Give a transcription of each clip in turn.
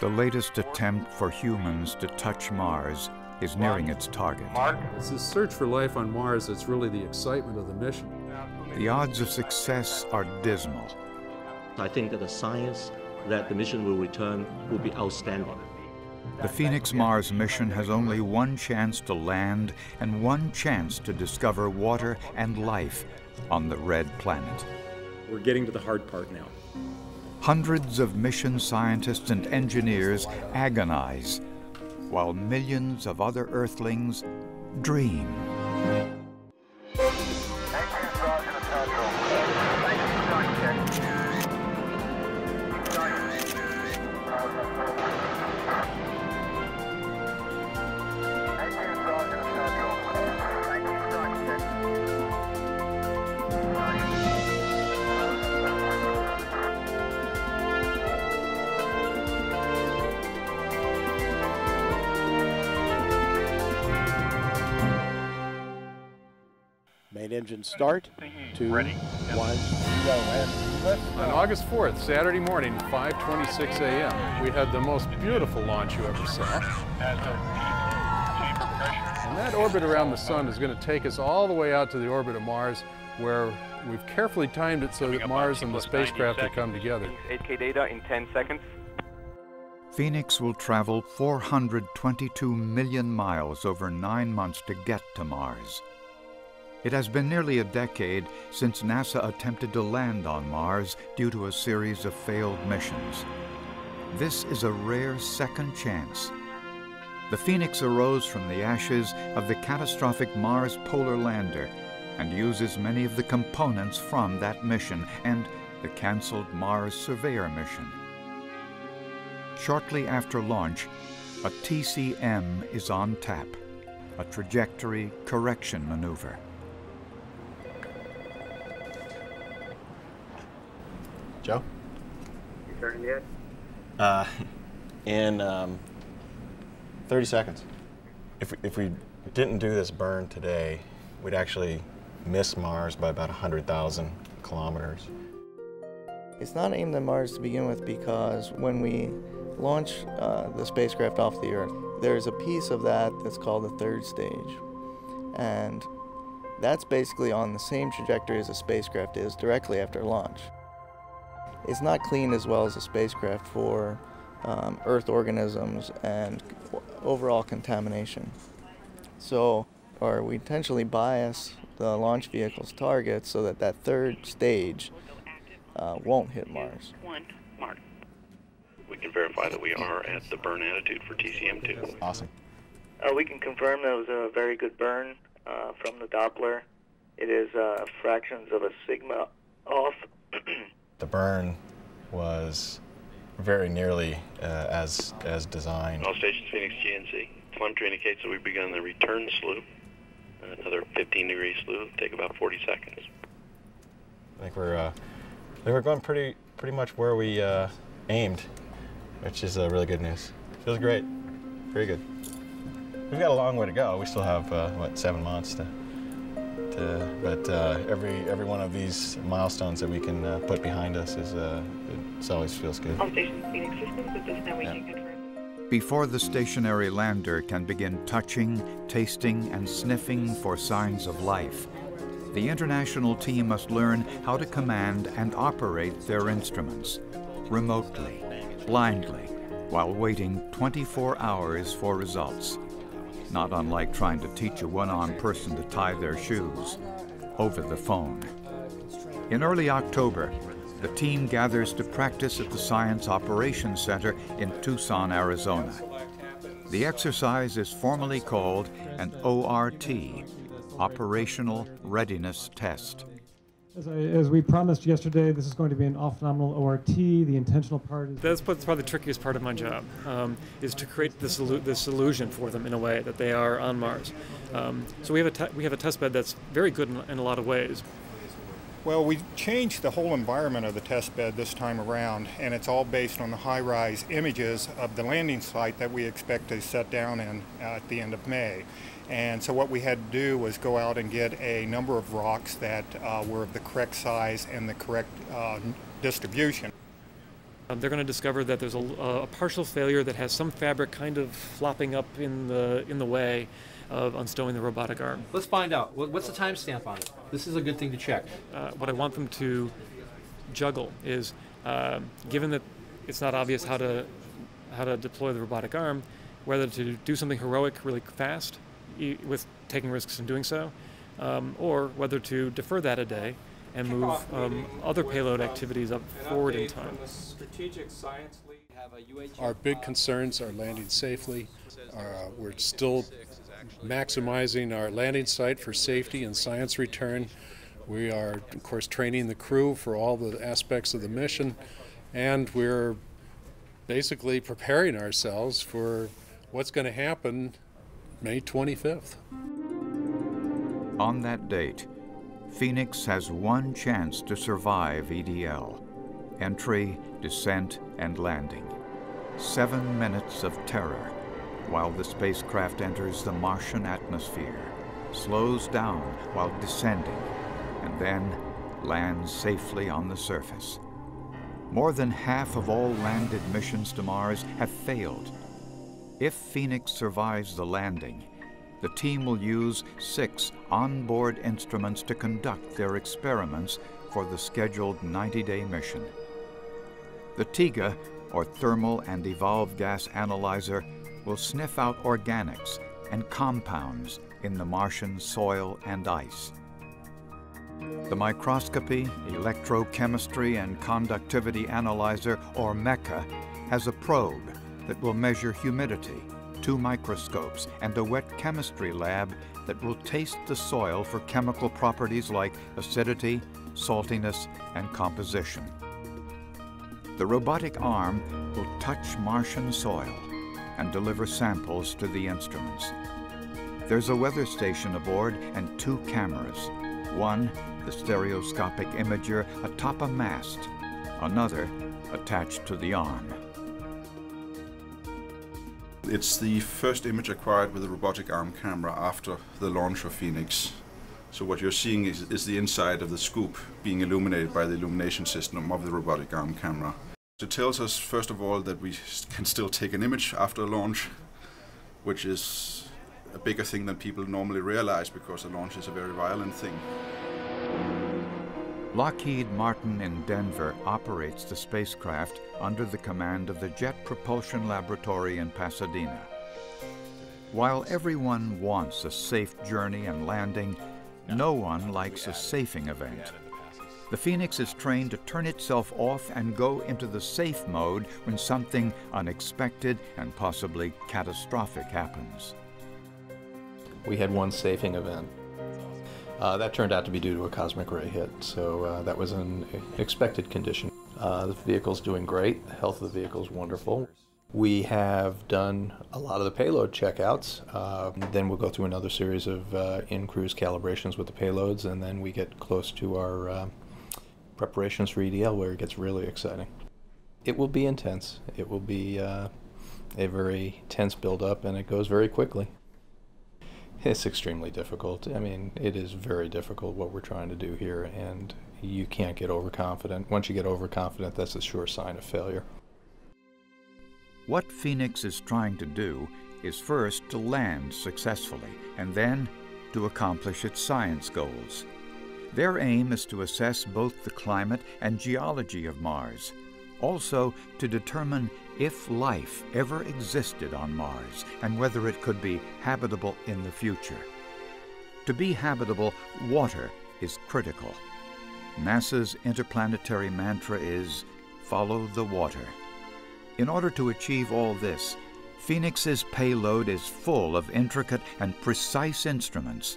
The latest attempt for humans to touch Mars is nearing its target. It's the search for life on Mars that's really the excitement of the mission. The odds of success are dismal. I think that the science that the mission will return will be outstanding. The Phoenix Mars mission has only one chance to land and one chance to discover water and life on the red planet. We're getting to the hard part now. Hundreds of mission scientists and engineers agonize, while millions of other Earthlings dream. Start. Two, Ready. one, go. On August 4th, Saturday morning, 5:26 a.m., we had the most beautiful launch you ever saw. And that orbit around the sun is going to take us all the way out to the orbit of Mars, where we've carefully timed it so that Mars and the spacecraft will come together. 8K data in 10 seconds. Phoenix will travel 422 million miles over nine months to get to Mars. It has been nearly a decade since NASA attempted to land on Mars due to a series of failed missions. This is a rare second chance. The Phoenix arose from the ashes of the catastrophic Mars polar lander and uses many of the components from that mission and the canceled Mars Surveyor mission. Shortly after launch, a TCM is on tap, a trajectory correction maneuver. Joe? You starting yet? Uh, in um, 30 seconds. If we, if we didn't do this burn today, we'd actually miss Mars by about 100,000 kilometers. It's not aimed at Mars to begin with because when we launch uh, the spacecraft off the Earth, there's a piece of that that's called the third stage. And that's basically on the same trajectory as a spacecraft is directly after launch. It's not clean as well as a spacecraft for um, Earth organisms and overall contamination. So, or we intentionally bias the launch vehicle's target so that that third stage uh, won't hit Mars. One, mark. We can verify that we are at the burn attitude for TCM2. Awesome. Uh, we can confirm that it was a very good burn uh, from the Doppler. It is uh, fractions of a sigma off. The burn was very nearly uh, as as designed. All stations, Phoenix GNC. Telemetry indicates that we've begun the return slope. Another 15 degree slope, take about 40 seconds. I think we're uh, I think we're going pretty pretty much where we uh, aimed, which is uh, really good news. Feels great, very good. We've got a long way to go. We still have uh, what seven months to. To but uh, every every one of these milestones that we can uh, put behind us is uh, it always feels good. All stations, Phoenix Systems, at this time we can confirm. Before the stationary lander can begin touching, tasting, and sniffing for signs of life, the international team must learn how to command and operate their instruments remotely, blindly, while waiting 24 hours for results. Not unlike trying to teach a one armed person to tie their shoes over the phone. In early October, the team gathers to practice at the Science Operations Center in Tucson, Arizona. The exercise is formally called an ORT, Operational Readiness Test. As, I, as we promised yesterday, this is going to be an off-nominal ORT. The intentional part is That's probably the trickiest part of my job, um, is to create this, this illusion for them in a way that they are on Mars. Um, so we have a te- we have a test bed that's very good in, in a lot of ways. Well, we changed the whole environment of the test bed this time around, and it's all based on the HiRISE images of the landing site that we expect to set down in uh, at the end of May. And so what we had to do was go out and get a number of rocks that uh, were of the correct size and the correct uh, distribution. Um, they're going to discover that there's a, a, partial failure that has some fabric kind of flopping up in the in the way of unstowing the robotic arm. Let's find out. What's the timestamp on it? This is a good thing to check. Uh, what I want them to juggle is, uh, given that it's not obvious how to how to deploy the robotic arm, whether to do something heroic really fast, with taking risks in doing so, um, or whether to defer that a day and move um, other payload activities up forward in time. Our big concerns are landing safely. Uh, we're still maximizing our landing site for safety and science return. We are, of course, training the crew for all the aspects of the mission, and we're basically preparing ourselves for what's going to happen May 25th. On that date, Phoenix has one chance to survive EDL entry, descent, and landing. Seven minutes of terror while the spacecraft enters the Martian atmosphere, slows down while descending, and then lands safely on the surface. More than half of all landed missions to Mars have failed. If Phoenix survives the landing, the team will use six onboard instruments to conduct their experiments for the scheduled 90-day mission. The TEGA, or Thermal and Evolved Gas Analyzer, will sniff out organics and compounds in the Martian soil and ice. The Microscopy, Electrochemistry, and Conductivity Analyzer, or MECA, has a probe that will measure humidity, two microscopes, and a wet chemistry lab that will taste the soil for chemical properties like acidity, saltiness, and composition. The robotic arm will touch Martian soil and deliver samples to the instruments. There's a weather station aboard and two cameras. One, the stereoscopic imager atop a mast. Another, attached to the arm. It's the first image acquired with a robotic arm camera after the launch of Phoenix. So what you're seeing is, is, the inside of the scoop being illuminated by the illumination system of the robotic arm camera. It tells us, first of all, that we can still take an image after a launch, which is a bigger thing than people normally realize because a launch is a very violent thing. Lockheed Martin in Denver operates the spacecraft under the command of the Jet Propulsion Laboratory in Pasadena. While everyone wants a safe journey and landing, no one likes a safing event. The Phoenix is trained to turn itself off and go into the safe mode when something unexpected and possibly catastrophic happens. We had one safing event uh, that turned out to be due to a cosmic ray hit, so uh, that was an expected condition. Uh, the vehicle's doing great. The health of the vehicle is wonderful. We have done a lot of the payload checkouts. Uh, then we'll go through another series of uh, in-cruise calibrations with the payloads, and then we get close to our uh, preparations for EDL, where it gets really exciting. It will be intense. It will be a very tense build-up, and it goes very quickly. It's extremely difficult. I mean, it is very difficult what we're trying to do here, and you can't get overconfident. Once you get overconfident, that's a sure sign of failure. What Phoenix is trying to do is first to land successfully, and then to accomplish its science goals. Their aim is to assess both the climate and geology of Mars, also to determine if life ever existed on Mars and whether it could be habitable in the future. To be habitable, water is critical. NASA's interplanetary mantra is follow the water. In order to achieve all this, Phoenix's payload is full of intricate and precise instruments,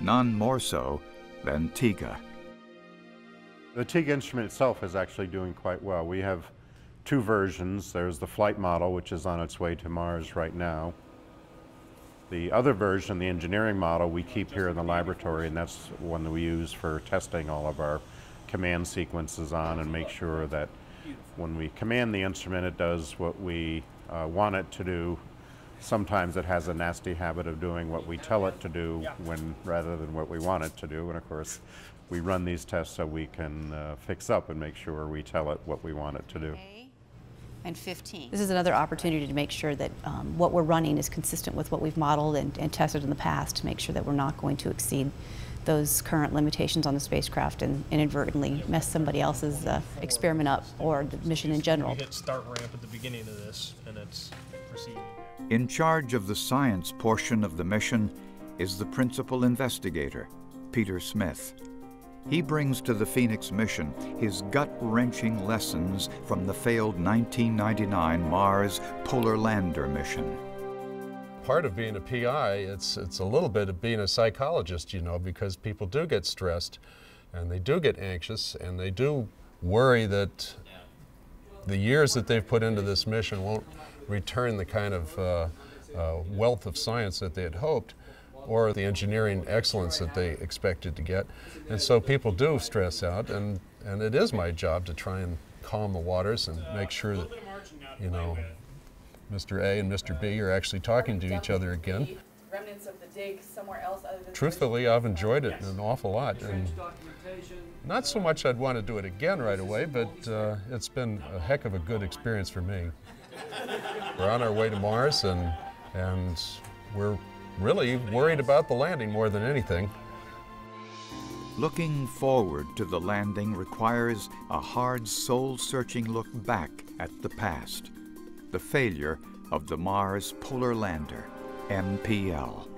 none more so than TEGA. The TEGA instrument itself is actually doing quite well. We have two versions. There's the flight model, which is on its way to Mars right now. The other version, the engineering model, we keep here in the laboratory, and that's one that we use for testing all of our command sequences on and make sure that when we command the instrument, it does what we uh, want it to do. Sometimes it has a nasty habit of doing what we tell it to do when rather than what we want it to do. And of course, we run these tests so we can uh, fix up and make sure we tell it what we want it to do. And 15. This is another opportunity to make sure that um, what we're running is consistent with what we've modeled and, and, tested in the past to make sure that we're not going to exceed those current limitations on the spacecraft and inadvertently mess somebody else's uh, experiment up or the mission in general. You hit start ramp at the beginning of this and it's proceeding. In charge of the science portion of the mission is the principal investigator, Peter Smith. He brings to the Phoenix mission his gut-wrenching lessons from the failed 1999 Mars Polar Lander mission. Part of being a PI, it's, it's a little bit of being a psychologist, you know, because people do get stressed and they do get anxious and they do worry that the years that they've put into this mission won't return the kind of uh, uh, wealth of science that they had hoped or the engineering excellence that they expected to get. And so people do stress out, and, and it is my job to try and calm the waters and make sure that, you know, Mr. A and Mr. B are actually talking to each other again. Remnants of the dig somewhere else other than Truthfully, I've enjoyed it an awful lot. And not so much I'd want to do it again right away, but uh, it's been a heck of a good experience for me. We're on our way to Mars, and, and we're really worried about the landing more than anything. Looking forward to the landing requires a hard, soul-searching look back at the past, the failure of the Mars Polar Lander, MPL.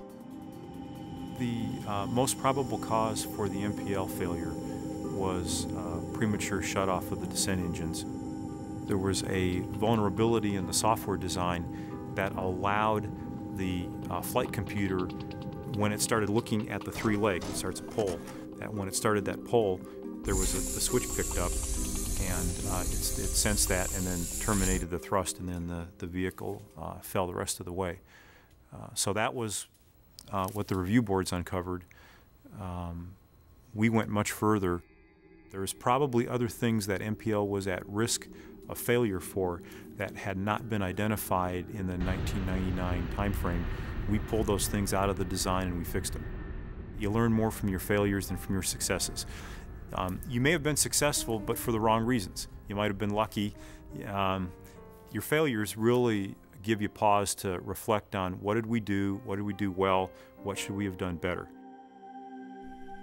The uh, most probable cause for the MPL failure was uh, premature shutoff of the descent engines. There was a vulnerability in the software design that allowed the uh, flight computer, when it started looking at the three legs, it starts a pull, that when it started that pull, there was a, the switch picked up and uh, it, it, sensed that and then terminated the thrust and then the, the vehicle uh, fell the rest of the way. Uh, so that was uh, what the review boards uncovered. Um, we went much further. There's probably other things that MPL was at risk of failure for that had not been identified in the 1999 timeframe. We pulled those things out of the design and we fixed them. You learn more from your failures than from your successes. Um, you may have been successful, but for the wrong reasons. You might have been lucky. Um, your failures really give you pause to reflect on what did we do, what did we do well, what should we have done better.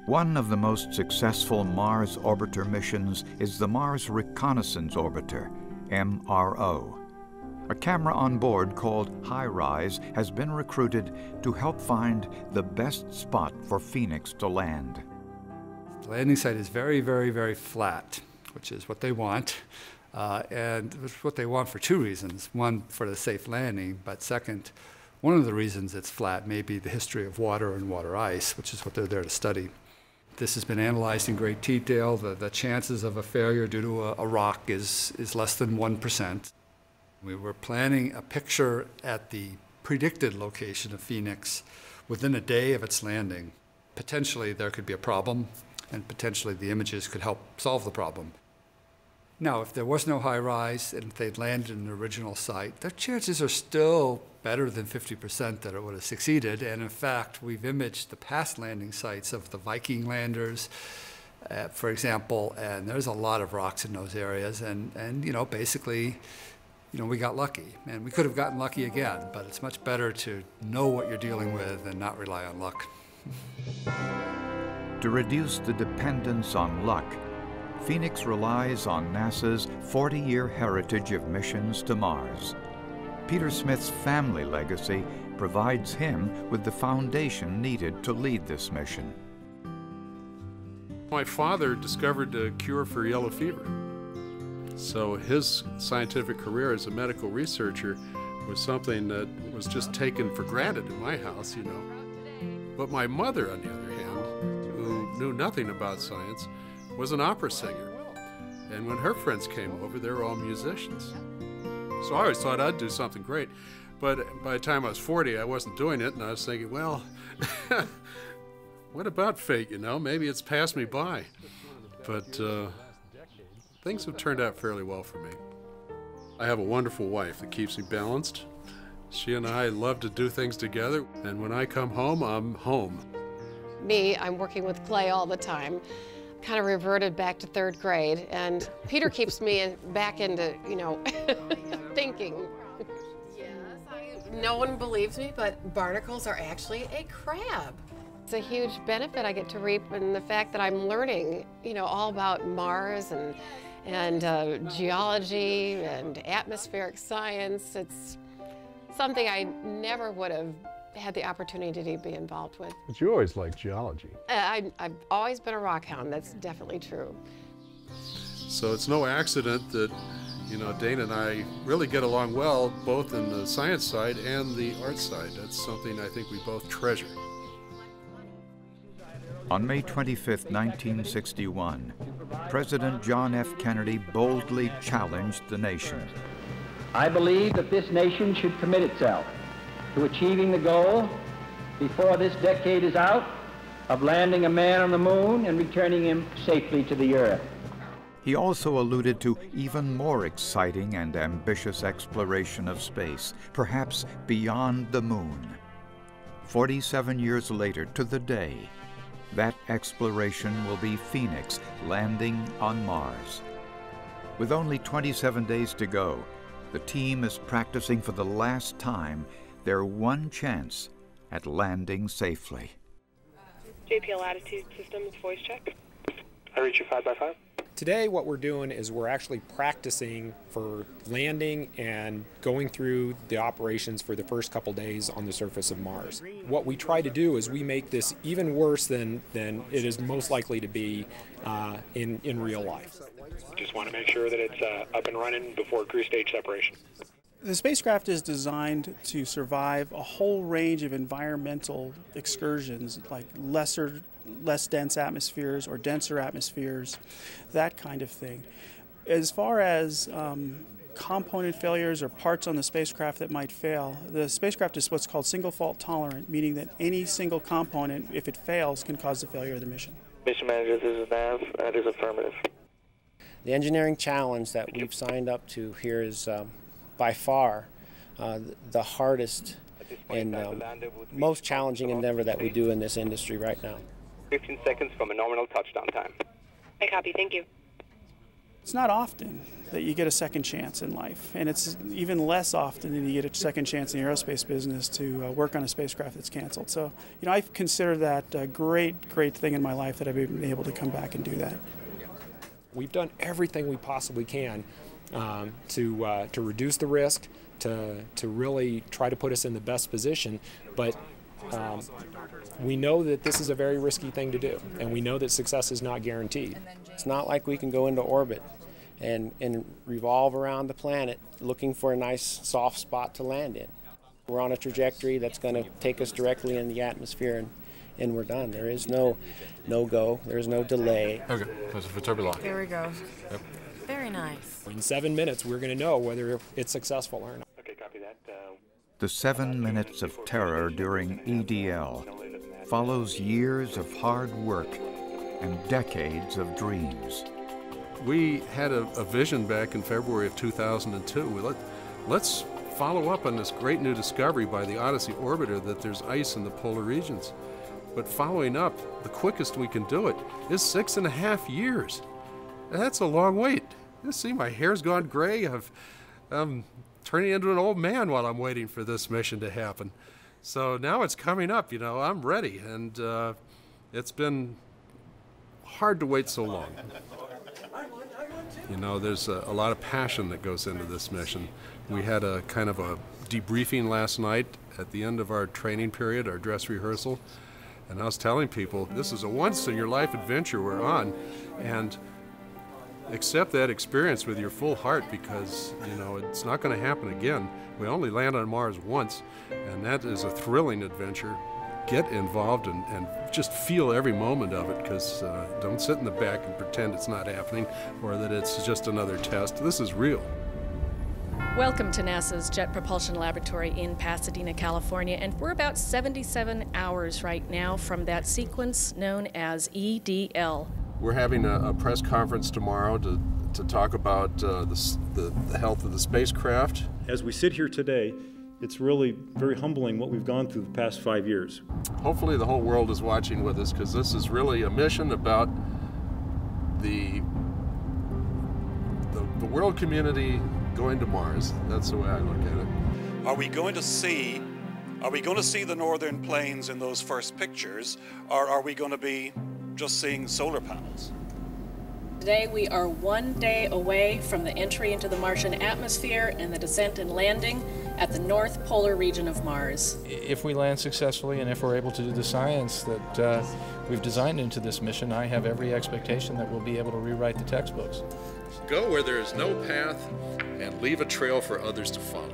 One of the most successful Mars orbiter missions is the Mars Reconnaissance Orbiter, MRO. A camera on board called HiRISE has been recruited to help find the best spot for Phoenix to land. The landing site is very, very, very flat, which is what they want. Uh, and it's what they want for two reasons. One, for the safe landing, but second, one of the reasons it's flat may be the history of water and water ice, which is what they're there to study. This has been analyzed in great detail. The, the chances of a failure due to a, a rock is, is less than 1%. We were planning a picture at the predicted location of Phoenix within a day of its landing. Potentially there could be a problem, and potentially the images could help solve the problem. Now, if there was no HiRISE and if they'd landed in the original site, their chances are still better than 50% that it would have succeeded. And in fact, we've imaged the past landing sites of the Viking landers, uh, for example, and there's a lot of rocks in those areas. And, and, you know, basically, you know, we got lucky. And we could have gotten lucky again, but it's much better to know what you're dealing with and not rely on luck. To reduce the dependence on luck, Phoenix relies on NASA's 40-year heritage of missions to Mars. Peter Smith's family legacy provides him with the foundation needed to lead this mission. My father discovered a cure for yellow fever. So his scientific career as a medical researcher was something that was just taken for granted in my house, you know. But my mother, on the other hand, who knew nothing about science, was an opera singer. And when her friends came over, they were all musicians. So I always thought I'd do something great. But by the time I was 40, I wasn't doing it, and I was thinking, well, what about fate, you know? Maybe it's passed me by. But uh, things have turned out fairly well for me. I have a wonderful wife that keeps me balanced. She and I love to do things together, and when I come home, I'm home. Me, I'm working with clay all the time. kind of reverted back to third grade, and Peter keeps me back into, you know, thinking. Yes, no one believes me, but barnacles are actually a crab. It's a huge benefit I get to reap in the fact that I'm learning, you know, all about Mars and and uh, geology and atmospheric science. It's something I never would have had the opportunity to be involved with. But you always liked geology. Uh, I, I've always been a rock hound. That's definitely true. So it's no accident that, you know, Dana and I really get along well, both in the science side and the art side. That's something I think we both treasure. On May 25, 1961, President John F. Kennedy boldly challenged the nation. I believe that this nation should commit itself to achieving the goal before this decade is out of landing a man on the moon and returning him safely to the earth. He also alluded to even more exciting and ambitious exploration of space, perhaps beyond the moon. 47 years later, to the day, that exploration will be Phoenix landing on Mars. With only 27 days to go, the team is practicing for the last time their one chance at landing safely. JPL Attitude Systems voice check. I reach you 5 by 5 Today, what we're doing is we're actually practicing for landing and going through the operations for the first couple days on the surface of Mars. What we try to do is we make this even worse than, than it is most likely to be uh, in, in real life. Just want to make sure that it's uh, up and running before crew stage separation. The spacecraft is designed to survive a whole range of environmental excursions, like lesser, less dense atmospheres or denser atmospheres, that kind of thing. As far as um, component failures or parts on the spacecraft that might fail, the spacecraft is what's called single fault tolerant, meaning that any single component, if it fails, can cause the failure of the mission. Mission manager, this is Nav. That is affirmative. The engineering challenge that we've signed up to here is um, by far uh, the hardest and um, most challenging endeavor that we do in this industry right now. 15 seconds from a nominal touchdown time. I copy. Thank you. It's not often that you get a second chance in life, and it's even less often than you get a second chance in the aerospace business to uh, work on a spacecraft that's canceled. So, you know, I consider that a great, great thing in my life that I've been able to come back and do that. We've done everything we possibly can um, to uh, to reduce the risk, to to really try to put us in the best position. But um, we know that this is a very risky thing to do, and we know that success is not guaranteed. It's not like we can go into orbit and, and revolve around the planet looking for a nice soft spot to land in. We're on a trajectory that's going to take us directly in the atmosphere, and, and we're done. There is no no go. There is no delay. Okay, that's for turbo lock. There we go. Yep. Very nice. In seven minutes, we're going to know whether it's successful or not. Okay, copy that. Uh, The seven minutes of terror during EDL follows years of hard work and decades of dreams. We had a, a vision back in February of 2002. We let, let's follow up on this great new discovery by the Odyssey orbiter that there's ice in the polar regions. But following up, the quickest we can do it is six and a half years. That's a long wait. You see, my hair's gone gray. I've, I'm turning into an old man while I'm waiting for this mission to happen. So now it's coming up, you know, I'm ready. And uh, it's been hard to wait so long. You know, there's a, a lot of passion that goes into this mission. We had a kind of a debriefing last night at the end of our training period, our dress rehearsal. And I was telling people, this is a once in your life adventure we're on. And accept that experience with your full heart because, you know, it's not going to happen again. We only land on Mars once, and that is a thrilling adventure. Get involved and, and just feel every moment of it because uh, don't sit in the back and pretend it's not happening or that it's just another test. This is real. Welcome to NASA's Jet Propulsion Laboratory in Pasadena, California, and we're about 77 hours right now from that sequence known as EDL. We're having a, a press conference tomorrow to, to talk about uh, the, the, the health of the spacecraft. As we sit here today, it's really very humbling what we've gone through the past five years. Hopefully, the whole world is watching with us because this is really a mission about the, the the world community going to Mars. That's the way I look at it. Are we going to see are we going to see the northern plains in those first pictures or are we going to be just seeing solar panels? Today we are one day away from the entry into the Martian atmosphere and the descent and landing at the north polar region of Mars. If we land successfully and if we're able to do the science that uh, we've designed into this mission, I have every expectation that we'll be able to rewrite the textbooks. Go where there is no path and leave a trail for others to follow.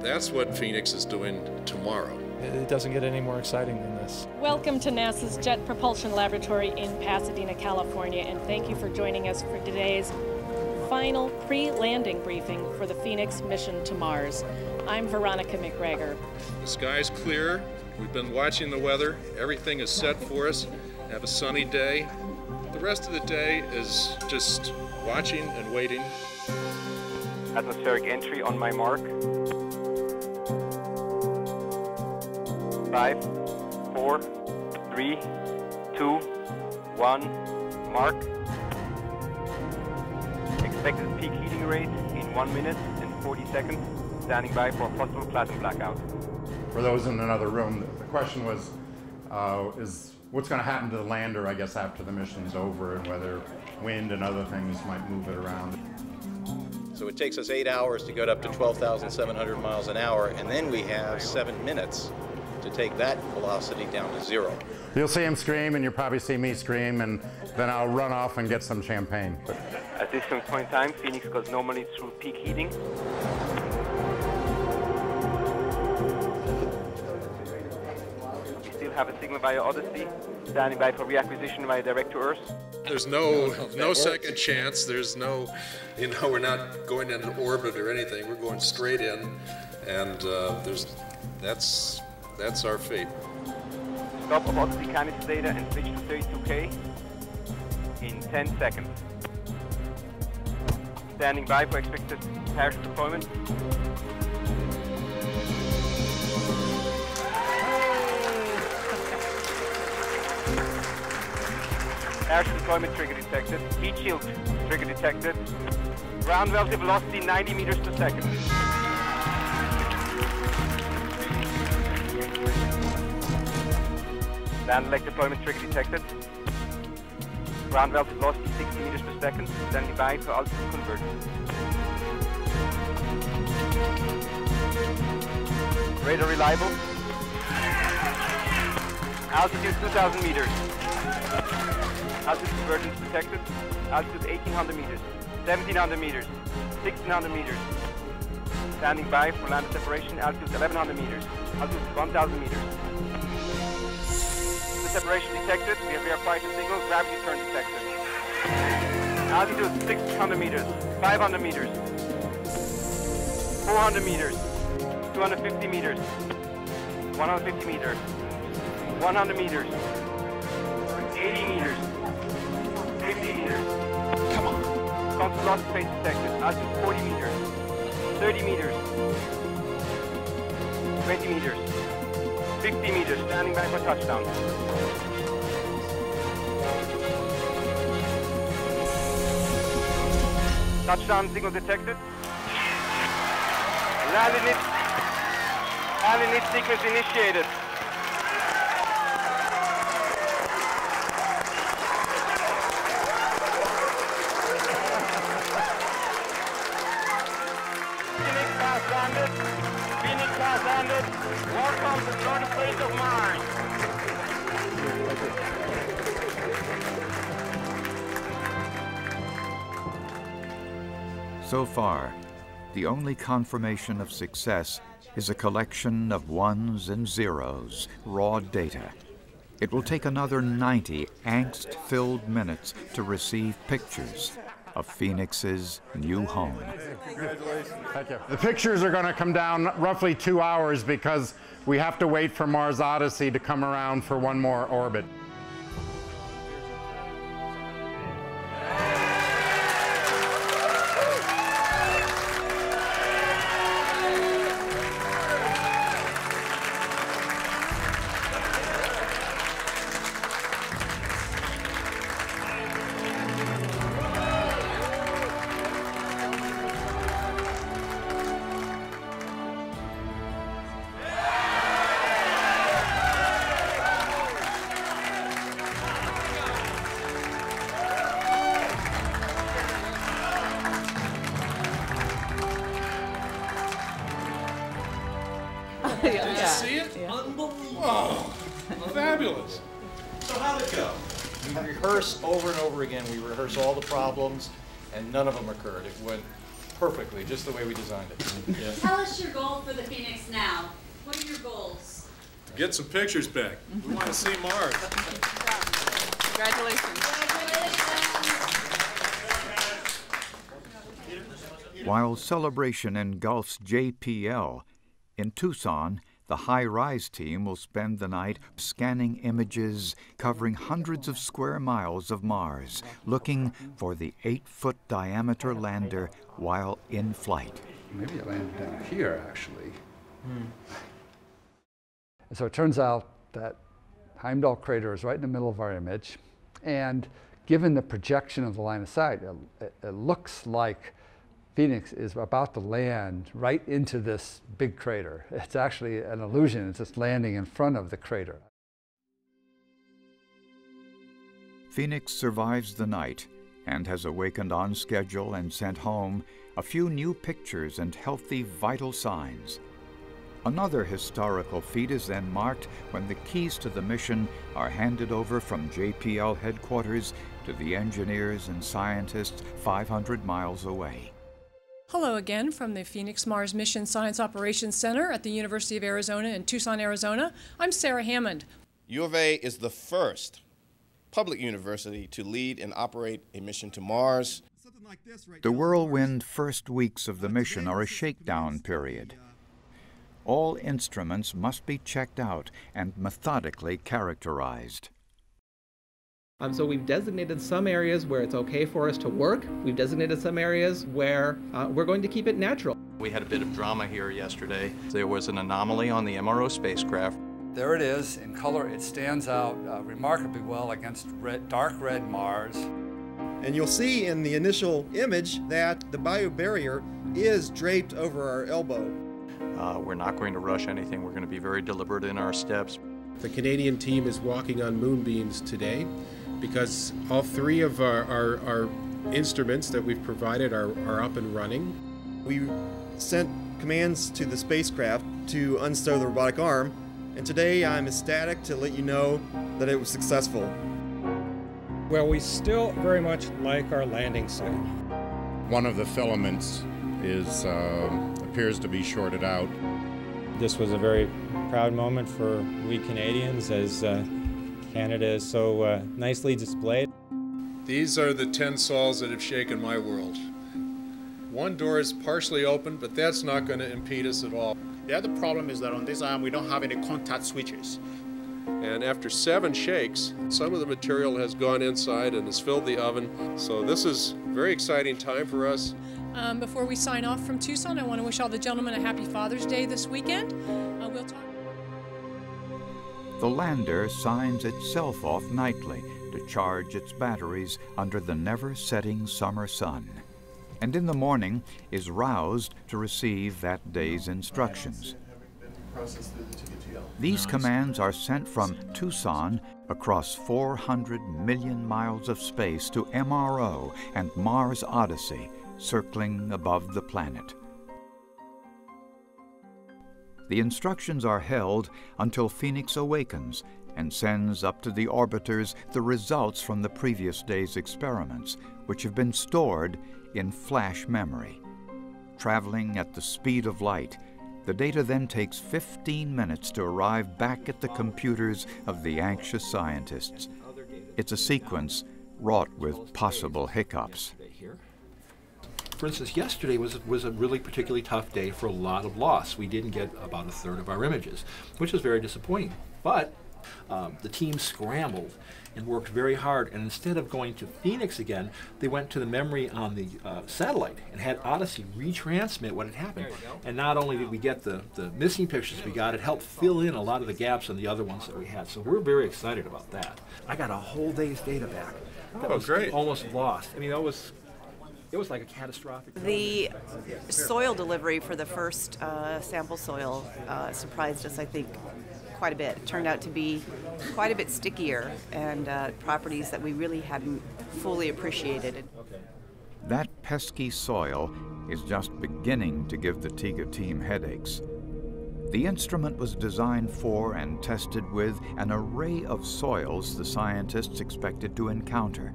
That's what Phoenix is doing tomorrow. It doesn't get any more exciting than this. Welcome to NASA's Jet Propulsion Laboratory in Pasadena, California, and thank you for joining us for today's final pre-landing briefing for the Phoenix mission to Mars. I'm Veronica McGregor. The sky's clear. We've been watching the weather. Everything is set for us. Have a sunny day. The rest of the day is just watching and waiting. Atmospheric entry on my mark. Five, four, three, two, one, mark. Expected peak heating rate in one minute and 40 seconds. Standing by for possible plasma blackout. For those in another room, the question was, uh, is what's going to happen to the lander, I guess, after the mission's over and whether wind and other things might move it around. So it takes us eight hours to get up to 12,700 miles an hour, and then we have seven minutes to take that velocity down to zero. You'll see him scream, and you'll probably see me scream, and then I'll run off and get some champagne. At this point in time, Phoenix goes normally through peak heating. We still have a signal via Odyssey, standing by for reacquisition via direct to Earth. There's no no second chance. There's no, you know, we're not going in an orbit or anything. We're going straight in, and uh, there's that's that's our fate. Stop of Odyssey canister data and switch to 32K in 10 seconds. Standing by for expected parachute deployment. Parachute deployment trigger detected. Heat shield trigger detected. Ground relative velocity 90 meters per second. Land leg deployment trigger detected. Ground relative velocity 60 meters per second. Standing by for altitude conversion. Radar reliable. Altitude 2,000 meters. Altitude convergence detected. Altitude 1800 meters, 1700 meters, 1600 meters. Standing by for land separation. Altitude 1100 meters. Altitude 1000 meters. Separation detected. We have verified the single Gravity turn detected. Altitude 600 meters, 500 meters, 400 meters, 250 meters, 150 meters, 100 meters, 80 meters, 50 meters. Come on. Constant loss space detected. Altitude 40 meters, 30 meters, 20 meters, 50 meters. Standing by for touchdown. Touchdown signal detected. Land init. Land init sequence initiated. The only confirmation of success is a collection of ones and zeros, raw data. It will take another 90 angst filled minutes to receive pictures of Phoenix's new home. The pictures are going to come down roughly two hours because we have to wait for Mars Odyssey to come around for one more orbit. Again. All the problems, and none of them occurred. It went perfectly, just the way we designed it. Tell us your goal for the Phoenix now. What are your goals? Get some pictures back. We want to see Mars. Congratulations. While celebration engulfs JPL, in Tucson, the HiRISE team will spend the night scanning images covering hundreds of square miles of Mars, looking for the eight foot diameter lander while in flight. Maybe it landed down here, actually. Hmm. And so it turns out that Heimdall crater is right in the middle of our image. And given the projection of the line of sight, it, it looks like Phoenix is about to land right into this big crater. It's actually an illusion. It's just landing in front of the crater. Phoenix survives the night and has awakened on schedule and sent home a few new pictures and healthy vital signs. Another historical feat is then marked when the keys to the mission are handed over from JPL headquarters to the engineers and scientists 500 miles away. Hello again from the Phoenix Mars Mission Science Operations Center at the University of Arizona in Tucson, Arizona. I'm Sarah Hammond. U of A is the first public university to lead and operate a mission to Mars. The whirlwind first weeks of the mission are a shakedown period. All instruments must be checked out and methodically characterized. Um, so we've designated some areas where it's okay for us to work. We've designated some areas where uh, we're going to keep it natural. We had a bit of drama here yesterday. There was an anomaly on the MRO spacecraft. There it is in color. It stands out uh, remarkably well against red, dark red Mars. And you'll see in the initial image that the biobarrier is draped over our elbow. Uh, we're not going to rush anything. We're going to be very deliberate in our steps. The Canadian team is walking on moonbeams today because all three of our, our, our instruments that we've provided are, are up and running. We sent commands to the spacecraft to unstow the robotic arm, and today I'm ecstatic to let you know that it was successful. Well, we still very much like our landing site. One of the filaments is uh, appears to be shorted out. This was a very proud moment for we Canadians as uh, Canada is so uh, nicely displayed. These are the 10 sols that have shaken my world. One door is partially open, but that's not going to impede us at all. The other problem is that on this arm we don't have any contact switches. And after seven shakes, some of the material has gone inside and has filled the oven. So this is a very exciting time for us. Um, before we sign off from Tucson, I want to wish all the gentlemen a happy Father's Day this weekend. Uh, we'll talk. The lander signs itself off nightly to charge its batteries under the never setting summer sun, and in the morning is roused to receive that day's instructions. These commands are sent from Tucson across 400 million miles of space to MRO and Mars Odyssey, circling above the planet. The instructions are held until Phoenix awakens and sends up to the orbiters the results from the previous day's experiments, which have been stored in flash memory. Traveling at the speed of light, the data then takes 15 minutes to arrive back at the computers of the anxious scientists. It's a sequence wrought with possible hiccups. For instance, yesterday was, was a really particularly tough day for a lot of loss. We didn't get about a third of our images, which was very disappointing. But um, the team scrambled and worked very hard, and instead of going to Phoenix again, they went to the memory on the uh, satellite and had Odyssey retransmit what had happened. And not only did we get the, the missing pictures we got, it helped fill in a lot of the gaps on the other ones that we had. So we're very excited about that. I got a whole day's data back. That Oh, was great. almost lost. I mean, that was it was like a catastrophic. The soil delivery for the first uh, sample soil uh, surprised us, I think, quite a bit. It turned out to be quite a bit stickier and uh, properties that we really hadn't fully appreciated. That pesky soil is just beginning to give the TEGA team headaches. The instrument was designed for and tested with an array of soils the scientists expected to encounter.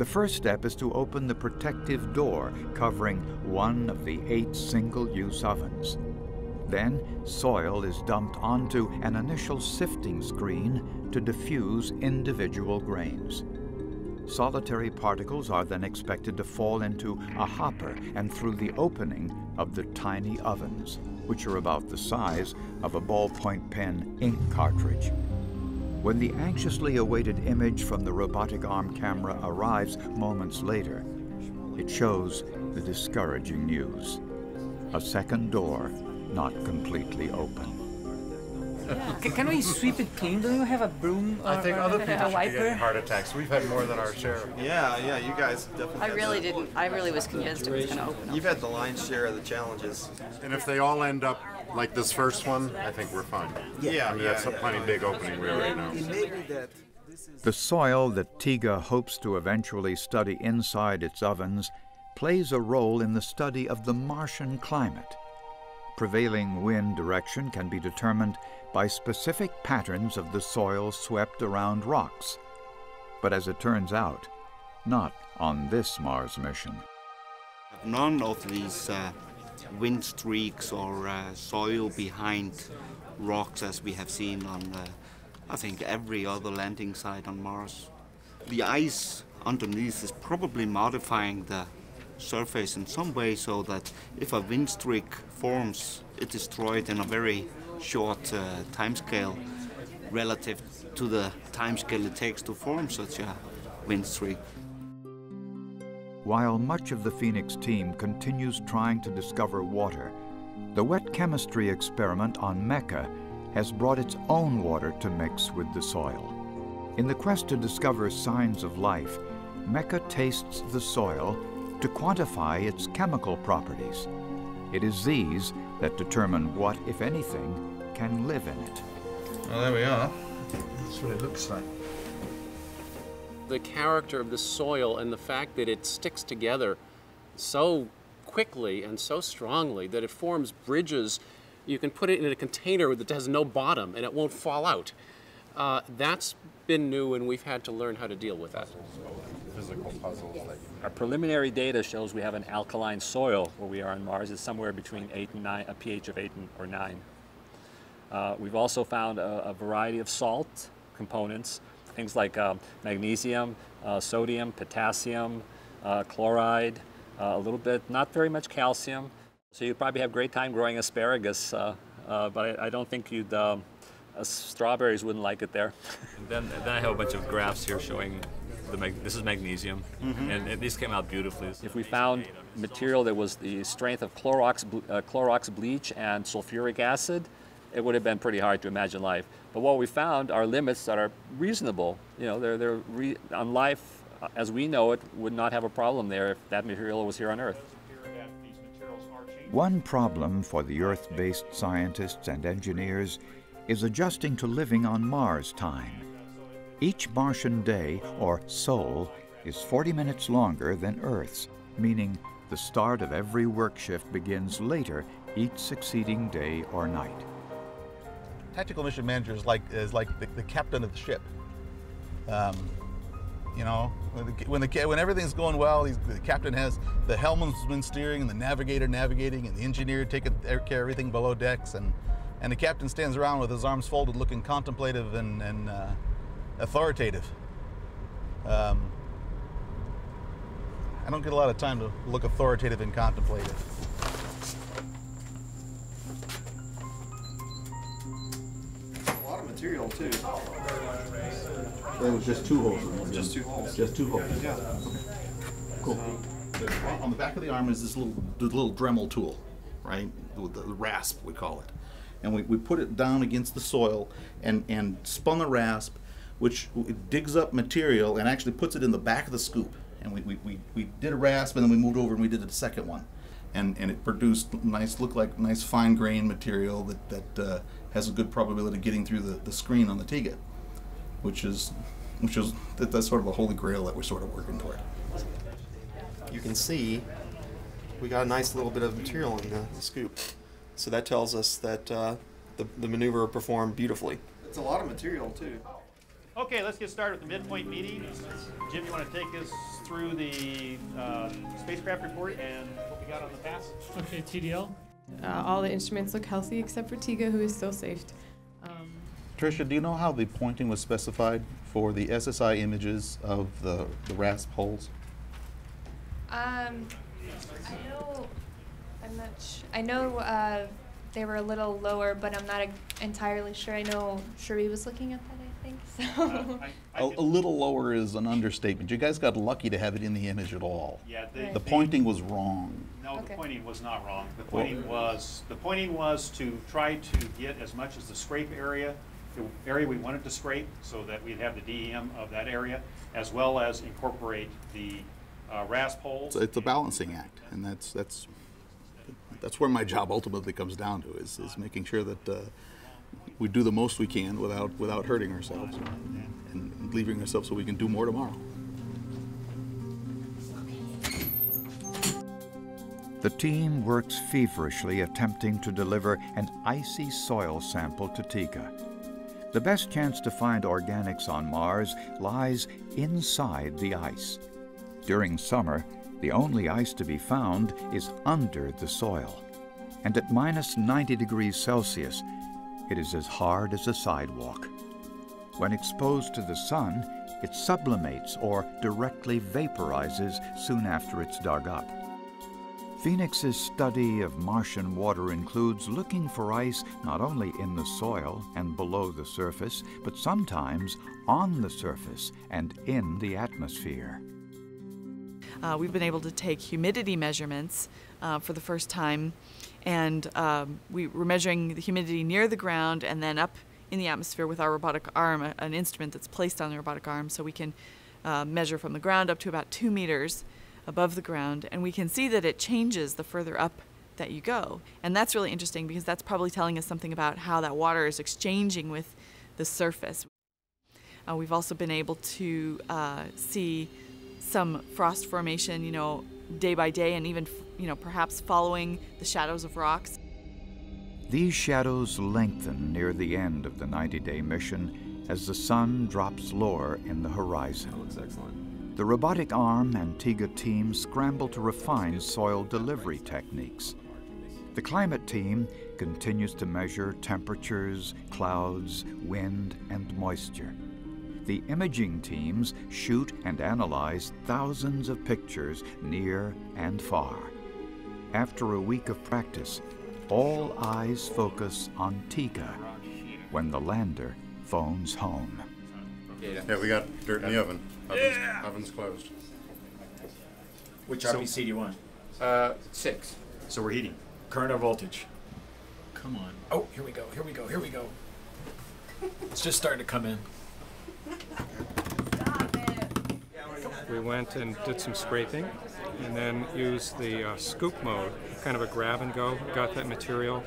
The first step is to open the protective door covering one of the eight single-use ovens. Then, soil is dumped onto an initial sifting screen to diffuse individual grains. Solitary particles are then expected to fall into a hopper and through the opening of the tiny ovens, which are about the size of a ballpoint pen ink cartridge. When the anxiously awaited image from the robotic arm camera arrives moments later, it shows the discouraging news. A second door not completely open. C- Can we sweep it clean? Don't you have a broom or, I think or other people should be getting heart attacks. We've had more than our share. Yeah, yeah, you guys definitely. I really didn't, I really was convinced it was going to open. You've had the lion's share of the challenges. And if they all end up like this first one, I think we're fine. Yeah, I mean, yeah, that's a yeah. plenty big opening we already know. It may be that The soil that TEGA hopes to eventually study inside its ovens plays a role in the study of the Martian climate. Prevailing wind direction can be determined by specific patterns of the soil swept around rocks. But as it turns out, not on this Mars mission. None of these uh, wind streaks or uh, soil behind rocks as we have seen on, uh, I think, every other landing site on Mars. The ice underneath is probably modifying the surface in some way so that if a wind streak forms, it is destroyed in a very short uh, time scale relative to the time scale it takes to form such a wind streak. While much of the Phoenix team continues trying to discover water, the wet chemistry experiment on MECA has brought its own water to mix with the soil. In the quest to discover signs of life, MECA tastes the soil to quantify its chemical properties. It is these that determine what, if anything, can live in it. Well, there we are. That's what it looks like. The character of the soil and the fact that it sticks together so quickly and so strongly that it forms bridges. You can put it in a container that has no bottom and it won't fall out. Uh, that's been new and we've had to learn how to deal with that. Physical puzzles Our preliminary data shows we have an alkaline soil where we are on Mars. It's somewhere between 8 and 9, a pH of 8 and, or 9. Uh, we've also found a, a variety of salt components, things like um, magnesium, uh, sodium, potassium, uh, chloride, uh, a little bit, not very much calcium. So you'd probably have a great time growing asparagus, uh, uh, but I, I don't think you'd, um, uh, strawberries wouldn't like it there. And then, and then I have a bunch of graphs here showing the mag- this is magnesium, Mhm. and, and these came out beautifully. If we found material that was the strength of Clorox, uh, Clorox bleach and sulfuric acid, it would have been pretty hard to imagine life. But what we found are limits that are reasonable. You know, they're, they're re- on life uh, as we know it would not have a problem there if that material was here on Earth. One problem for the Earth based scientists and engineers is adjusting to living on Mars time. Each Martian day, or sol, is 40 minutes longer than Earth's, meaning the start of every work shift begins later each succeeding day or night. Tactical mission manager is like is like the, the captain of the ship. Um, you know, when, the, when, the, when everything's going well, the captain has the helmsman steering and the navigator navigating and the engineer taking care of everything below decks and, and the captain stands around with his arms folded looking contemplative and, and uh, authoritative. Um, I don't get a lot of time to look authoritative and contemplative. Material too. There was just two holes. in there. Just two holes. Just two holes. Yeah. Cool. On the back of the arm is this little the little Dremel tool, right? The, the rasp we call it, and we, we put it down against the soil and and spun the rasp, which it digs up material and actually puts it in the back of the scoop. And we, we, we, we did a rasp and then we moved over and we did the second one, and and it produced nice look like nice fine grain material that that uh, has a good probability of getting through the, the screen on the TEGA, which is which is that, that's sort of a holy grail that we're sort of working toward. You can see we got a nice little bit of material in the, the scoop. So that tells us that uh, the, the maneuver performed beautifully. It's a lot of material too. Okay, let's get started with the midpoint meeting. Jim, you want to take us through the uh, spacecraft report and what we got on the pass? Okay, TDL. Uh, all the instruments look healthy except for TEGA, who is still safe. Um, Tricia, do you know how the pointing was specified for the SSI images of the, the RASP holes? Um, I know, I'm not sh- I know uh, they were a little lower, but I'm not entirely sure. I know Sheree was looking at that, I think, so. A, a little lower is an understatement. You guys got lucky to have it in the image at all. Yeah, the- The pointing was wrong. No, the pointing was not wrong. The Well- pointing was, the pointing was to try to get as much as the scrape area, the area we wanted to scrape, so that we'd have the DEM of that area, as well as incorporate the uh, rasp holes. It's, it's a balancing act, and that's that's that's where my job ultimately comes down to is, is making sure that uh, we do the most we can without without hurting ourselves and, and leaving ourselves so we can do more tomorrow. The team works feverishly attempting to deliver an icy soil sample to TEGA. The best chance to find organics on Mars lies inside the ice. During summer, the only ice to be found is under the soil. And at minus 90 degrees Celsius, it is as hard as a sidewalk. When exposed to the sun, it sublimates or directly vaporizes soon after it's dug up. Phoenix's study of Martian water includes looking for ice not only in the soil and below the surface, but sometimes on the surface and in the atmosphere. Uh, we've been able to take humidity measurements uh, for the first time, and um, we were measuring the humidity near the ground and then up in the atmosphere with our robotic arm, an instrument that's placed on the robotic arm, so we can uh, measure from the ground up to about two meters above the ground, and we can see that it changes the further up that you go. And that's really interesting because that's probably telling us something about how that water is exchanging with the surface. Uh, we've also been able to uh, see some frost formation, you know, day by day, and even, you know, perhaps following the shadows of rocks. These shadows lengthen near the end of the 90 day mission as the sun drops lower in the horizon. That looks excellent. The robotic arm and TEGA team scramble to refine soil delivery techniques. The climate team continues to measure temperatures, clouds, wind, and moisture. The imaging teams shoot and analyze thousands of pictures near and far. After a week of practice, all eyes focus on TEGA when the lander phones home. Yeah, we got dirt in the oven. Oven's, oven's closed. Which So- RPC do you want? Uh, six. So we're heating. Current or voltage? Come on. Oh, here we go. Here we go. Here we go. It's just starting to come in. We went and did some scraping and then used the uh, scoop mode, kind of a grab and go, got that material,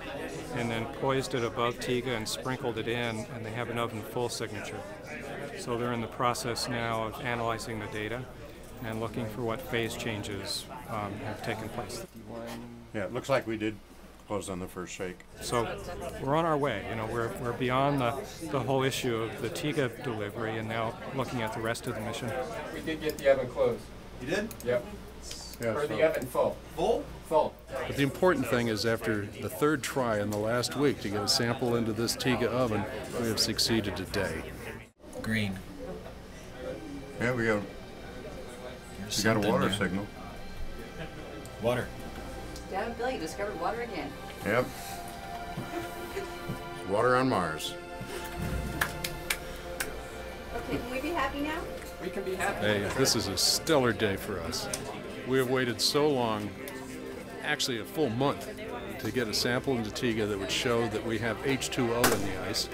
and then poised it above TEGA and sprinkled it in, and they have an oven full signature. So they're in the process now of analyzing the data and looking for what phase changes um, have taken place. Yeah, it looks like we did close on the first shake. So we're on our way. You know, we're, we're beyond the, the whole issue of the TEGA delivery and now looking at the rest of the mission. We did get the oven closed. You did? Yep. Yeah, or so- the oven full. Full? Full. But the important thing is after the third try in the last week to get a sample into this TEGA oven, we have succeeded today. Green. Yeah, we got, There's we got a water there. signal. Water. Dad and Billy discovered water again. Yep. Water on Mars. Okay, can we be happy now? We can be happy. Hey, this is a stellar day for us. We have waited so long, actually a full month, to get a sample into TEGA that would show that we have H2O in the ice.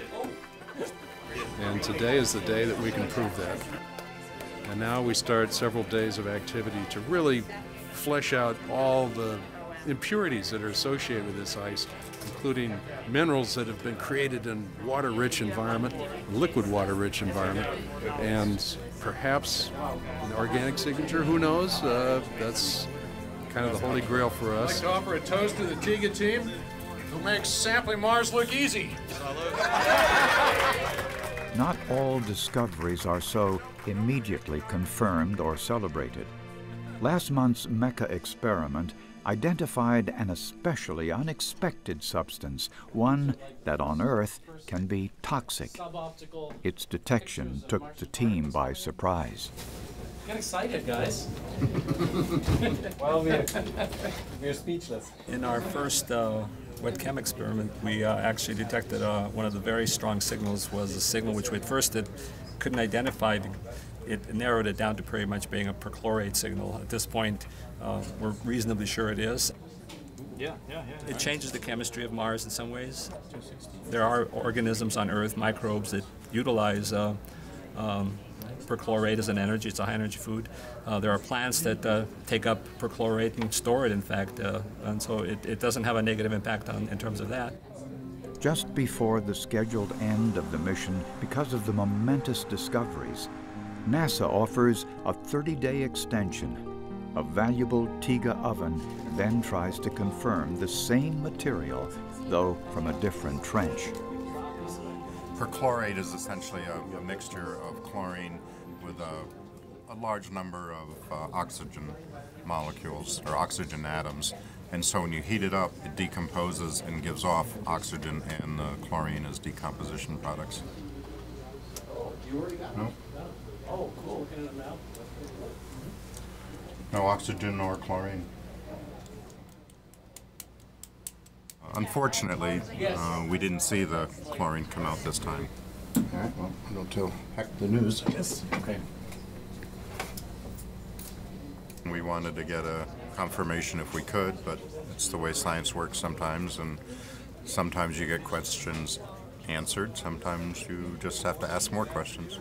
And today is the day that we can prove that. And now we start several days of activity to really flesh out all the impurities that are associated with this ice, including minerals that have been created in water-rich environment, liquid water-rich environment, and perhaps an organic signature, who knows? Uh, that's kind of the holy grail for us. I'd like us. to offer a toast to the TEGA team. Who makes sampling Mars look easy? Not all discoveries are so immediately confirmed or celebrated. Last month's MECA experiment identified an especially unexpected substance, one that on Earth can be toxic. Its detection took the team by surprise. Get excited, guys. well, we're, we're speechless. In our first uh, wet chem experiment, we uh, actually detected uh, one of the very strong signals was a signal which we at first did, couldn't identify. It narrowed it down to pretty much being a perchlorate signal. At this point, uh, we're reasonably sure it is. Yeah, yeah, yeah. It changes the chemistry of Mars in some ways. There are organisms on Earth, microbes, that utilize uh, um, perchlorate as an energy. It's a high energy food. Uh, there are plants that uh, take up perchlorate and store it, in fact, uh, and so it, it doesn't have a negative impact on, in terms of that. Just before the scheduled end of the mission, because of the momentous discoveries, NASA offers a 30 day extension. A valuable TEGA oven then tries to confirm the same material, though from a different trench. Perchlorate is essentially a, a mixture of chlorine with a, a large number of uh, oxygen molecules or oxygen atoms. And so when you heat it up, it decomposes and gives off oxygen and the chlorine as decomposition products. No? Oh, cool. No oxygen or chlorine. Unfortunately, uh, we didn't see the chlorine come out this time. All right, well, we'll tell heck the news, I guess. Okay. We wanted to get a confirmation if we could, but it's the way science works sometimes, and sometimes you get questions answered, sometimes you just have to ask more questions.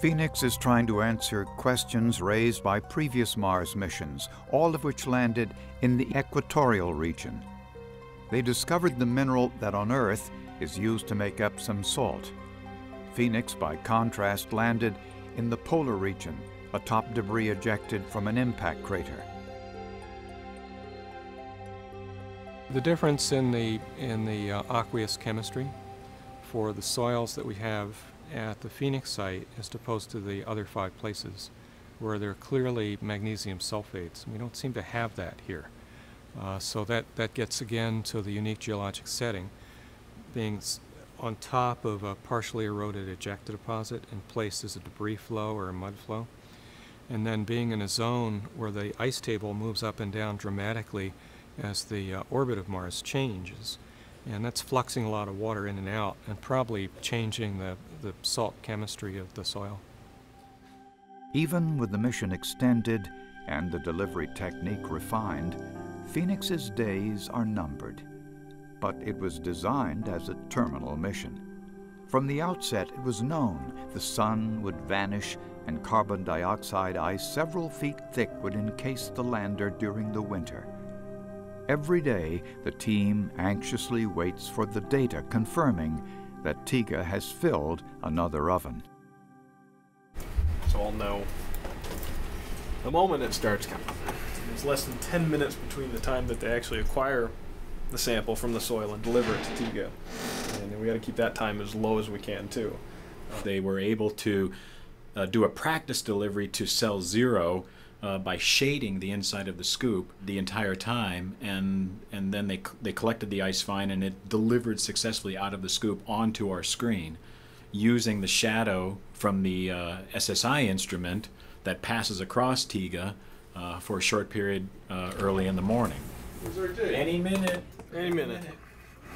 Phoenix is trying to answer questions raised by previous Mars missions, all of which landed in the equatorial region. They discovered the mineral that on Earth is used to make Epsom salt. Phoenix, by contrast, landed in the polar region, atop debris ejected from an impact crater. The difference in the, in the uh, aqueous chemistry for the soils that we have at the Phoenix site as opposed to the other five places where there are clearly magnesium sulfates. We don't seem to have that here. Uh, so that, that gets again to the unique geologic setting, being on top of a partially eroded ejecta deposit and placed as a debris flow or a mud flow, and then being in a zone where the ice table moves up and down dramatically as the uh, orbit of Mars changes. And that's fluxing a lot of water in and out and probably changing the, the salt chemistry of the soil. Even with the mission extended and the delivery technique refined, Phoenix's days are numbered. But it was designed as a terminal mission. From the outset, it was known the sun would vanish and carbon dioxide ice several feet thick would encase the lander during the winter. Every day, the team anxiously waits for the data confirming that TEGA has filled another oven. So I'll know the moment it starts coming. It's less than 10 minutes between the time that they actually acquire the sample from the soil and deliver it to TEGA. And we got to keep that time as low as we can, too. They were able to uh, do a practice delivery to cell zero uh, by shading the inside of the scoop the entire time, and and then they they collected the ice fine and it delivered successfully out of the scoop onto our screen, using the shadow from the uh, SSI instrument that passes across TEGA uh, for a short period uh, early in the morning. Any minute. Any minute.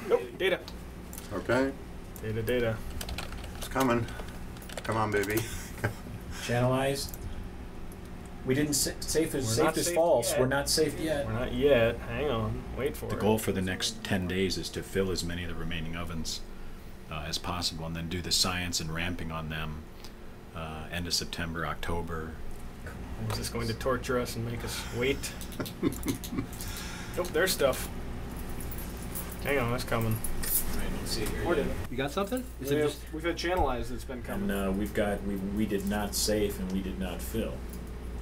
Nope. Data. Okay. Data. Data. It's coming. Come on, baby. Channelized. We didn't say safe as We're safe not as safe false. yet. We're not safe yet. We're not yet. Hang on. Wait for it. The it. goal for the next 10 days is to fill as many of the remaining ovens uh, as possible and then do the science and ramping on them uh, end of September, October. Is this going to torture us and make us wait? nope, there's stuff. Hang on, that's coming. Where did- You got something? Is we it have, just- we've had channelized that's been coming. And uh, we've got, we, we did not save and we did not fill.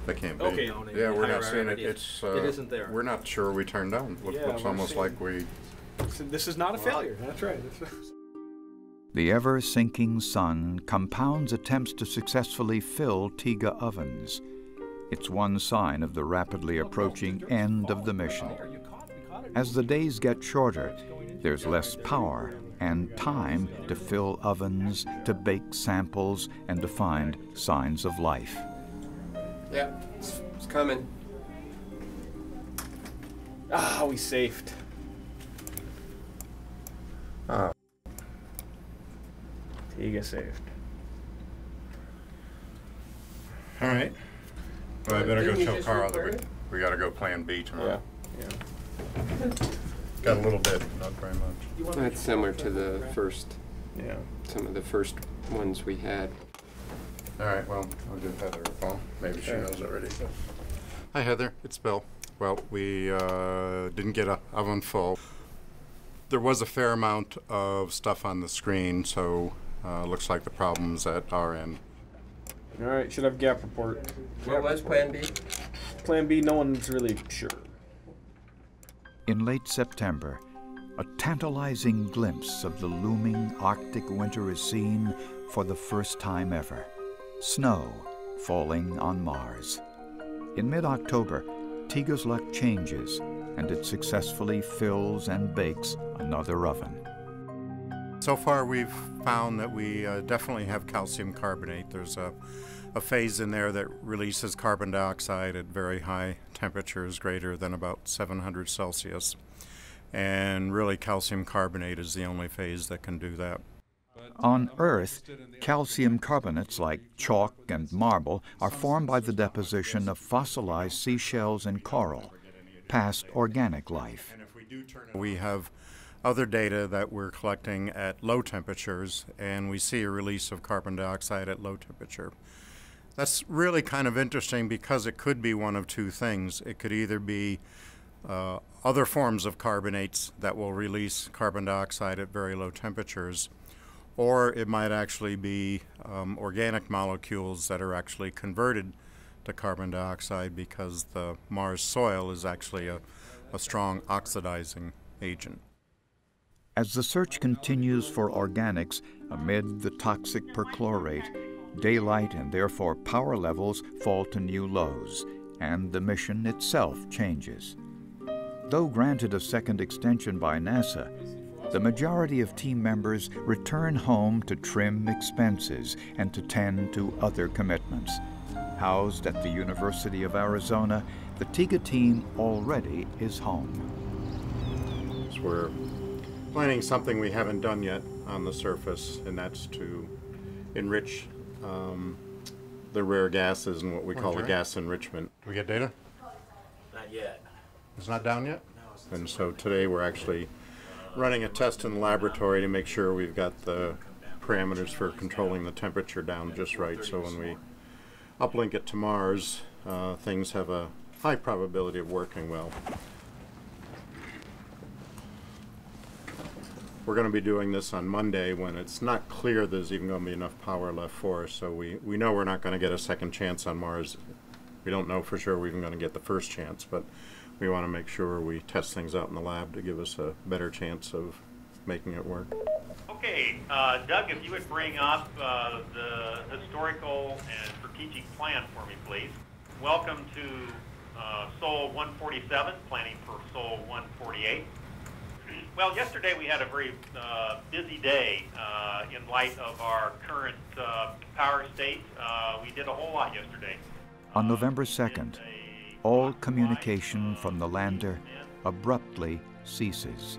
They can't be. Okay, on a yeah, we're not seeing it. It's uh, It isn't there. We're not sure we turned down. Look, Yeah, looks almost like we. So this is not a failure. That's right. The ever sinking sun compounds attempts to successfully fill TEGA ovens. It's one sign of the rapidly approaching end of the mission. As the days get shorter, there's less power and time to fill ovens, to bake samples, and to find signs of life. Yeah, it's, it's coming. Ah, we saved. Oh. TEGA saved. All right. Well, I better go Didn't you tell just Carl that we, we got to go Plan B tomorrow. Yeah. Got a little bit, not very much. That's similar to the first. Yeah. Some of the first ones we had. All right. Well, I'll give Heather a call. Maybe she knows already. Hi, Heather. It's Bill. Well, we uh, didn't get a oven full. There was a fair amount of stuff on the screen, so uh, looks like the problem's at our end. All right, should have gap report. What was Plan B? Plan B, no one's really sure. In late September, a tantalizing glimpse of the looming Arctic winter is seen for the first time ever. Snow falling on Mars. In mid October, TEGA's luck changes and it successfully fills and bakes another oven. So far, we've found that we uh, definitely have calcium carbonate. There's a, a phase in there that releases carbon dioxide at very high temperatures, greater than about 700 Celsius. And really, calcium carbonate is the only phase that can do that. On Earth, calcium carbonates like chalk and marble are formed by the deposition of fossilized seashells and coral, past organic life. We have other data that we're collecting at low temperatures, and we see a release of carbon dioxide at low temperature. That's really kind of interesting because it could be one of two things. It could either be uh, other forms of carbonates that will release carbon dioxide at very low temperatures, or it might actually be um, organic molecules that are actually converted to carbon dioxide because the Mars soil is actually a, a strong oxidizing agent. As the search continues for organics amid the toxic perchlorate, daylight and therefore power levels fall to new lows, and the mission itself changes. Though granted a second extension by NASA, the majority of team members return home to trim expenses and to tend to other commitments. Housed at the University of Arizona, the TEGA team already is home. We're planning something we haven't done yet on the surface, and that's to enrich um, the rare gases and what we call the gas enrichment. Do we get data? Not yet. It's not down yet? And so today we're actually running a test in the laboratory to make sure we've got the parameters for controlling the temperature down just right. So when we uplink it to Mars, uh, things have a high probability of working well. We're going to be doing this on Monday when it's not clear there's even going to be enough power left for us. So we, we know we're not going to get a second chance on Mars. We don't know for sure we're even going to get the first chance, but we want to make sure we test things out in the lab to give us a better chance of making it work. Okay, uh, Doug, if you would bring up uh, the historical and strategic plan for me, please. Welcome to uh, Sol 147, planning for Sol 148. Well, yesterday we had a very uh, busy day uh, in light of our current uh, power state. Uh, we did a whole lot yesterday. On November 2nd, all communication from the lander abruptly ceases.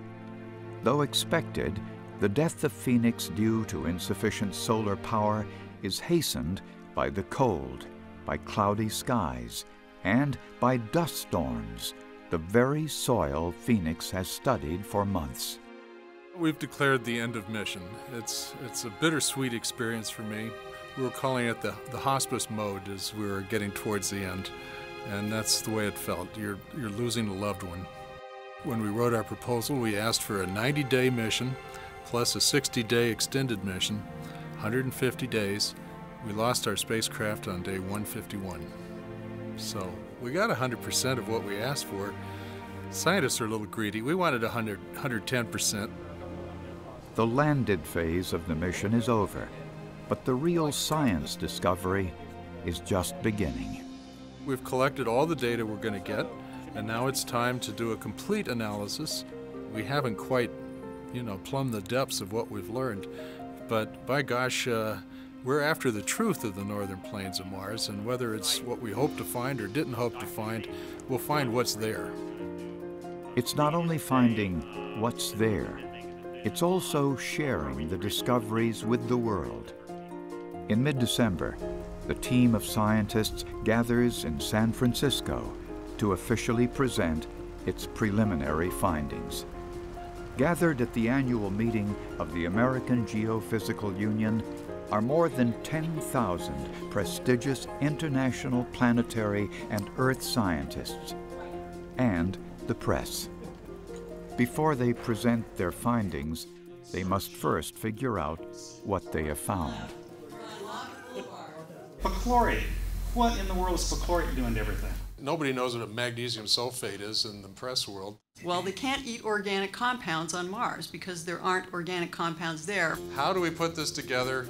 Though expected, the death of Phoenix due to insufficient solar power is hastened by the cold, by cloudy skies, and by dust storms, the very soil Phoenix has studied for months. We've declared the end of mission. It's it's a bittersweet experience for me. We were calling it the, the hospice mode as we were getting towards the end, and that's the way it felt. You're you're losing a loved one. When we wrote our proposal, we asked for a 90-day mission plus a 60-day extended mission, 150 days. We lost our spacecraft on day 151. So we got 100% of what we asked for. Scientists are a little greedy. We wanted 100, 110%. The landed phase of the mission is over, but the real science discovery is just beginning. We've collected all the data we're going to get, and now it's time to do a complete analysis. We haven't quite, you know, plumbed the depths of what we've learned, but by gosh, uh, we're after the truth of the northern plains of Mars, and whether it's what we hoped to find or didn't hope to find, we'll find what's there. It's not only finding what's there, it's also sharing the discoveries with the world. In mid-December, the team of scientists gathers in San Francisco to officially present its preliminary findings. Gathered at the annual meeting of the American Geophysical Union are more than 10,000 prestigious international planetary and Earth scientists, and the press. Before they present their findings, they must first figure out what they have found. Perchlorate. What in the world is perchlorate doing to everything? Nobody knows what a magnesium sulfate is in the press world. Well, they can't eat organic compounds on Mars because there aren't organic compounds there. How do we put this together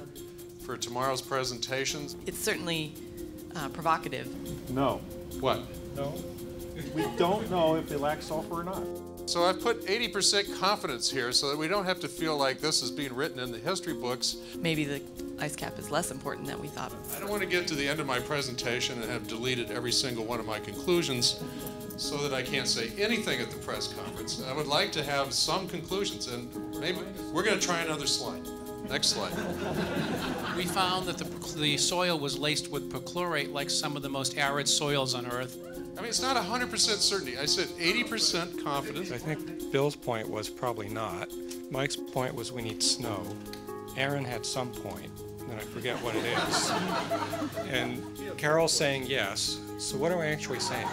for tomorrow's presentations? It's certainly uh, provocative. No. What? No. We don't know if they lack sulfur or not. So I've put 80% confidence here so that we don't have to feel like this is being written in the history books. Maybe the ice cap is less important than we thought. I don't want to get to the end of my presentation and have deleted every single one of my conclusions so that I can't say anything at the press conference. I would like to have some conclusions, and maybe we're going to try another slide. Next slide. We found that the, the soil was laced with perchlorate like some of the most arid soils on Earth. I mean, it's not 100% certainty. I said 80% confidence. I think Bill's point was probably not. Mike's point was we need snow. Aaron had some point, and I forget what it is. and Carol's saying yes. So what are we actually saying?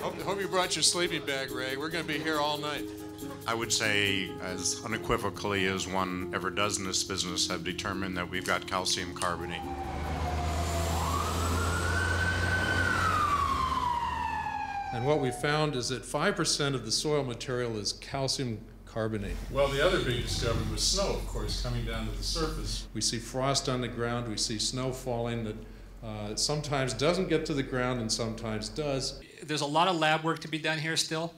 Hope, hope you brought your sleeping bag, Ray. We're going to be here all night. I would say, as unequivocally as one ever does in this business, have determined that we've got calcium carbonate. And what we found is that 5% of the soil material is calcium carbonate. Well, the other big discovery was snow, of course, coming down to the surface. We see frost on the ground, we see snow falling that uh, sometimes doesn't get to the ground and sometimes does. There's a lot of lab work to be done here still.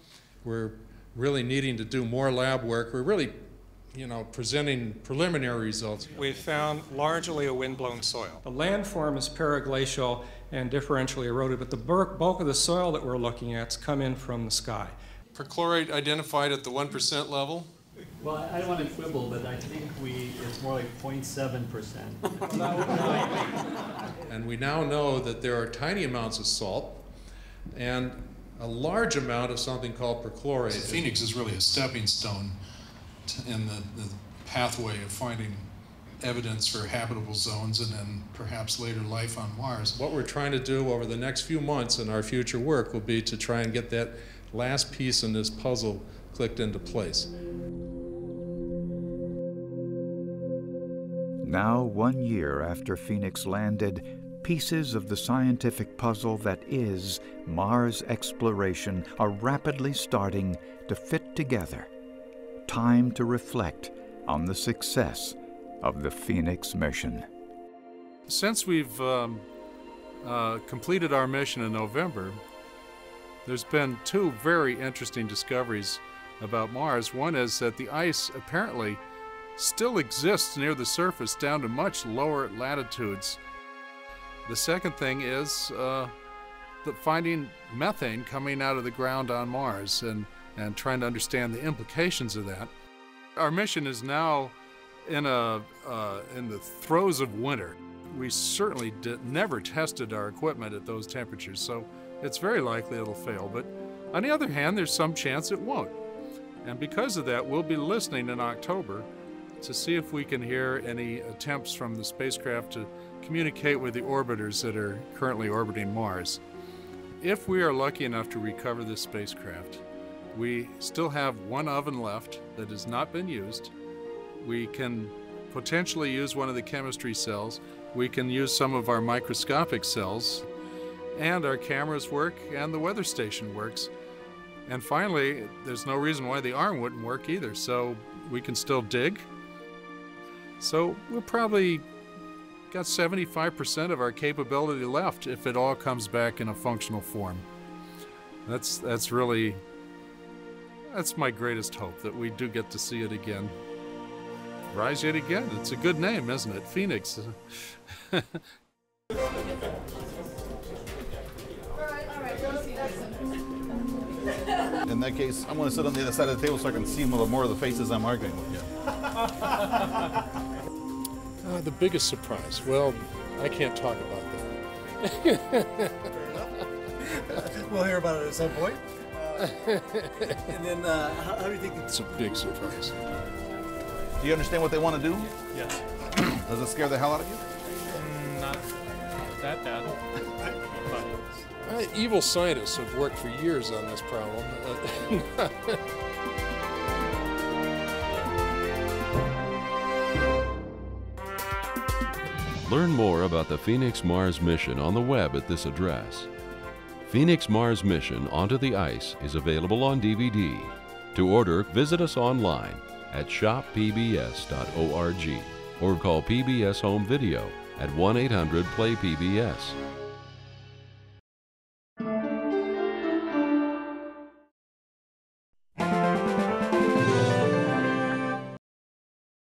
We're really needing to do more lab work. We're really, you know, presenting preliminary results. We found largely a windblown soil. The landform is periglacial and differentially eroded, but the bulk of the soil that we're looking at come in from the sky. Perchlorate identified at the 1% level. Well, I don't want to quibble, but I think we it's more like 0.7 percent. and we now know that there are tiny amounts of salt and a large amount of something called perchlorate. Phoenix is really a stepping stone in the, the pathway of finding evidence for habitable zones and then perhaps later life on Mars. What we're trying to do over the next few months in our future work will be to try and get that last piece in this puzzle clicked into place. Now, one year after Phoenix landed, pieces of the scientific puzzle that is Mars exploration are rapidly starting to fit together. Time to reflect on the success of the Phoenix mission. Since we've um, uh, completed our mission in November, there's been two very interesting discoveries about Mars. One is that the ice apparently still exists near the surface down to much lower latitudes. The second thing is uh, the finding methane coming out of the ground on Mars and, and trying to understand the implications of that. Our mission is now in, a, uh, in the throes of winter. We certainly did, never tested our equipment at those temperatures, so it's very likely it'll fail. But on the other hand, there's some chance it won't. And because of that, we'll be listening in October to see if we can hear any attempts from the spacecraft to communicate with the orbiters that are currently orbiting Mars. If we are lucky enough to recover this spacecraft, we still have one oven left that has not been used. We can potentially use one of the chemistry cells. We can use some of our microscopic cells. And our cameras work, and the weather station works. And finally, there's no reason why the arm wouldn't work either, so we can still dig. So we'll probably got 75% of our capability left if it all comes back in a functional form. That's that's really that's my greatest hope that we do get to see it again. Rise yet again. It's a good name, isn't it? Phoenix. In that case, I'm going to sit on the other side of the table so I can see a little more of the faces I'm arguing with you. Uh, the biggest surprise. Well, I can't talk about that. we'll hear about it at some point. Uh, and then, uh, how, how do you think it's a big surprise? Do you understand what they want to do? Yes. Does it scare the hell out of you? Mm, not that bad. Uh, evil scientists have worked for years on this problem. Uh, Learn more about the Phoenix Mars mission on the web at this address. Phoenix Mars Mission Onto the Ice is available on DVD. To order, visit us online at shoppbs.org or call PBS Home Video at 1 800 PLAY PBS.